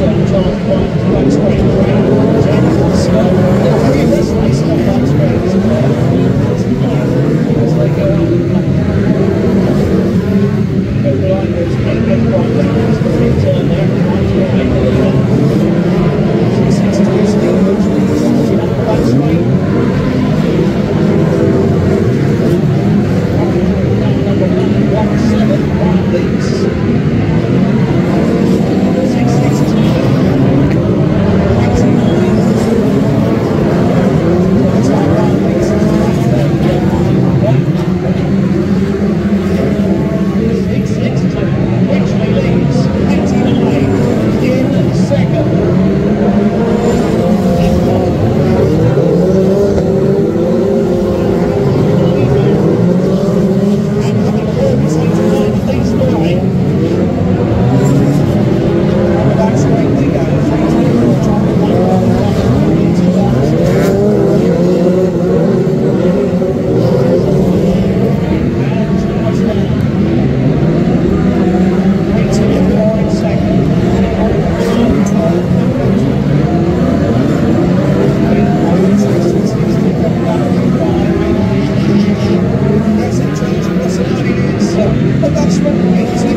John White, Rex Baker, James Wilson, the previous Lace but that's what it is.